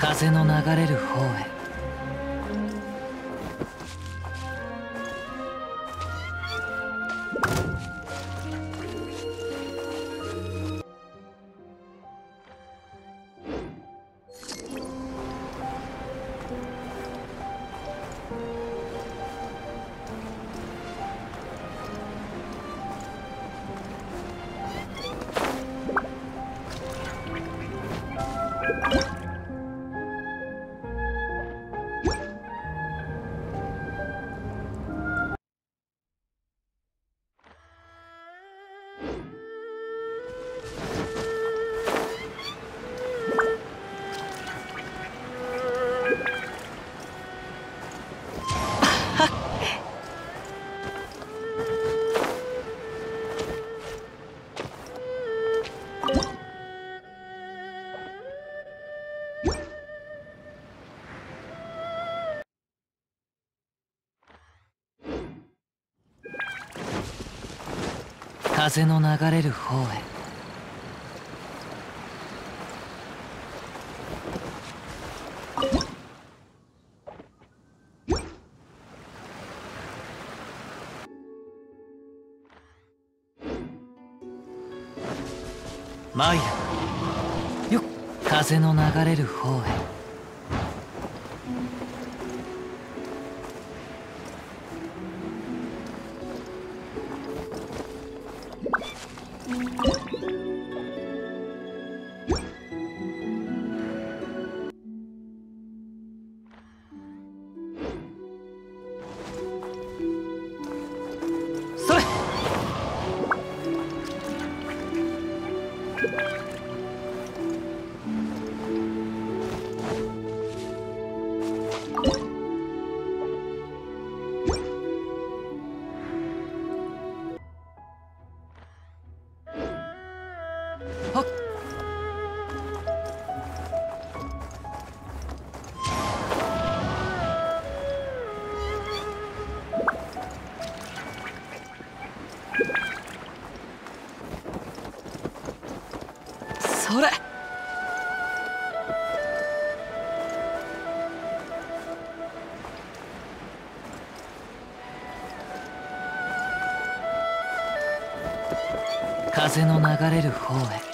風の流れる方へ。風の流れる方へ。マイラよっ。風の流れる方へ。風の流れる方へ。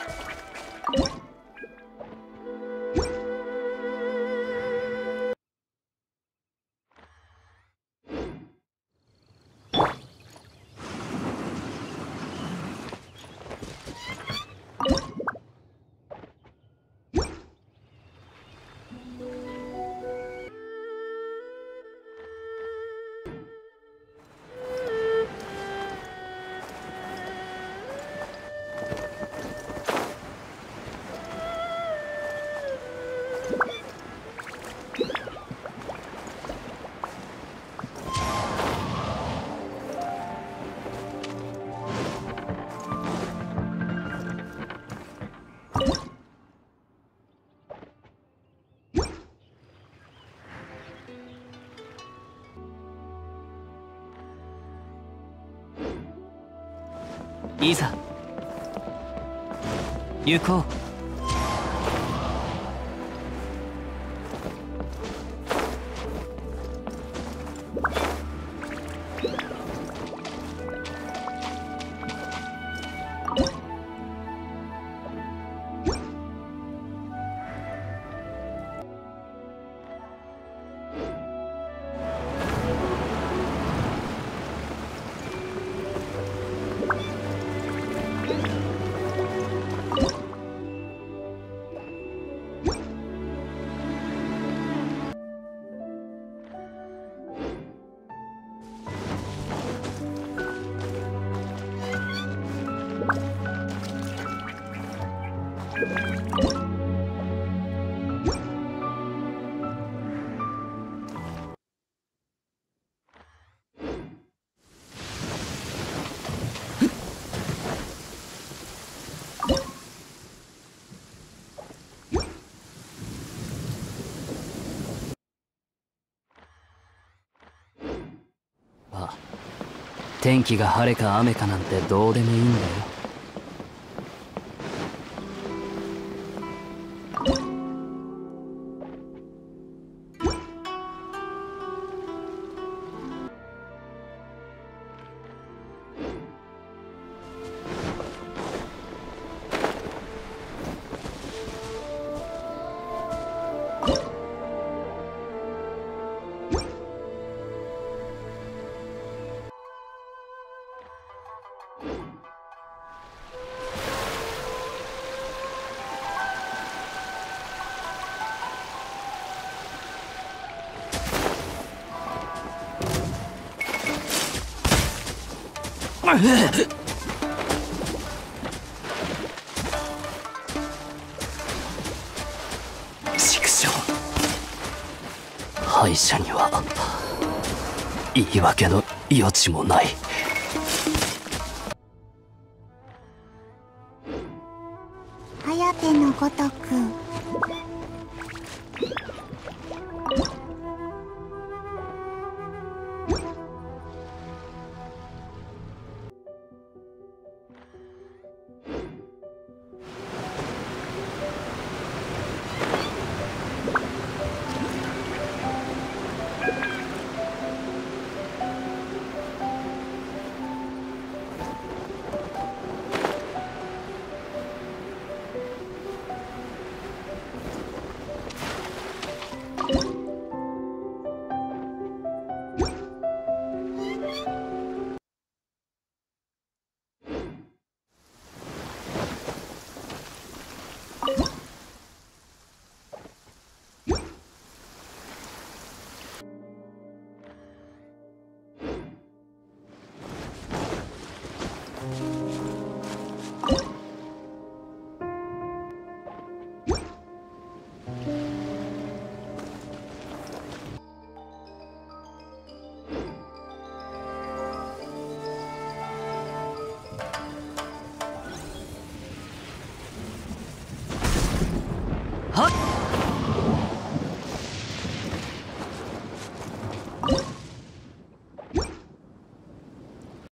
いざ。行こう。天気が晴れか雨かなんてどうでもいいんだよ。畜生。敗者には言い訳の余地もない。颯のごとく